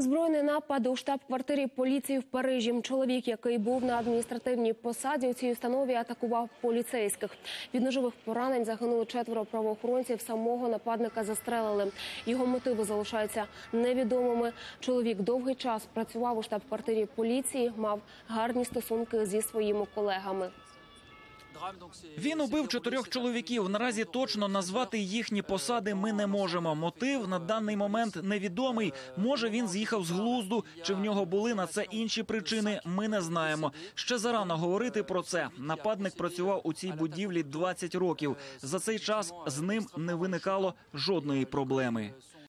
Збройний напад у штаб-квартирі поліції в Парижі. Чоловік, який був на адміністративній посаді у цій установі, атакував поліцейських. Від ножових поранень загинули четверо правоохоронців. Самого нападника застрелили. Його мотиви залишаються невідомими. Чоловік довгий час працював у штаб-квартирі поліції, мав гарні стосунки зі своїми колегами. Він убив чотирьох чоловіків. Наразі точно назвати їхні посади ми не можемо. Мотив на даний момент невідомий. Може він з'їхав з глузду, чи в нього були на це інші причини. Ми не знаємо. Ще зарано говорити про це. Нападник працював у цій будівлі 20 років. За цей час з ним не виникало жодної проблеми.